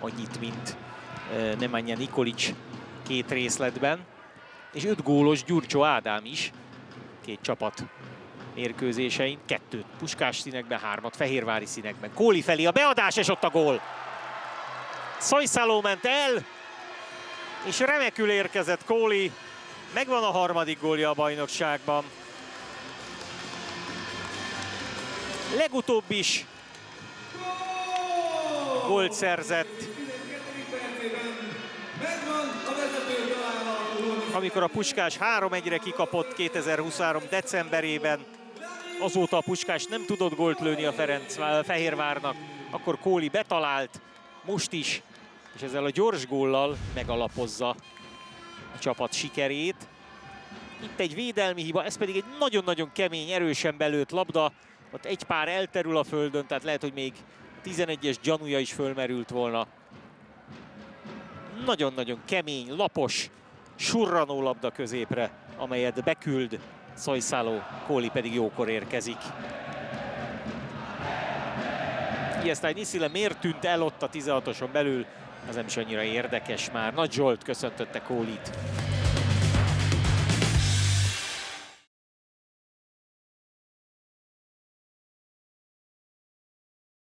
annyit, mint Nemanja Nikolic két részletben. És öt gólos Gyurcsó Ádám is két csapat mérkőzésein. Kettőt puskás színekben, hármat fehérvári színekben. Kóli felé a beadás, és ott a gól. Szajszáló ment el, és remekül érkezett Kóli. Megvan a harmadik gólja a bajnokságban. Legutóbb is gólt szerzett. Amikor a Puskás 3-1-re kikapott 2023. decemberében, azóta a Puskás nem tudott gólt lőni a Ferenc, Fehérvárnak, akkor Kóli betalált, most is, és ezzel a gyors góllal megalapozza a csapat sikerét. Itt egy védelmi hiba, ez pedig egy nagyon-nagyon kemény, erősen belőtt labda. Ott egy pár elterül a földön, tehát lehet, hogy még 11-es gyanúja is fölmerült volna. Nagyon-nagyon kemény, lapos, surranó labda középre, amelyet beküld Szajszáló, Kóli pedig jókor érkezik. Ijesztály Niszile miért tűnt el ott a 16-oson belül, az nem is annyira érdekes már. Nagy Zsolt köszöntötte Kólit.